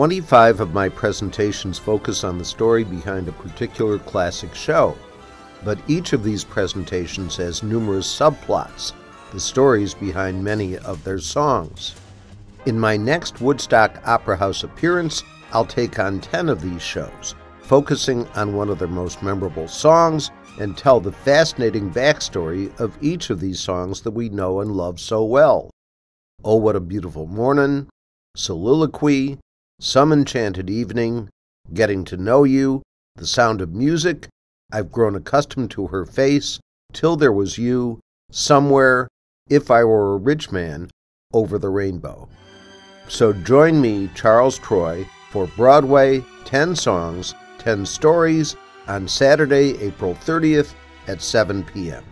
25 of my presentations focus on the story behind a particular classic show, but each of these presentations has numerous subplots, the stories behind many of their songs. In my next Woodstock Opera House appearance, I'll take on 10 of these shows, focusing on one of their most memorable songs and tell the fascinating backstory of each of these songs that we know and love so well. Oh, What a Beautiful Morning, Soliloquy, Some Enchanted Evening, Getting to Know You, The Sound of Music, I've Grown Accustomed to Her Face, Till There Was You, Somewhere, If I Were a Rich Man, Over the Rainbow. So join me, Charles Troy, for Broadway 10 Songs, 10 Stories on Saturday, April 30th at 7 p.m.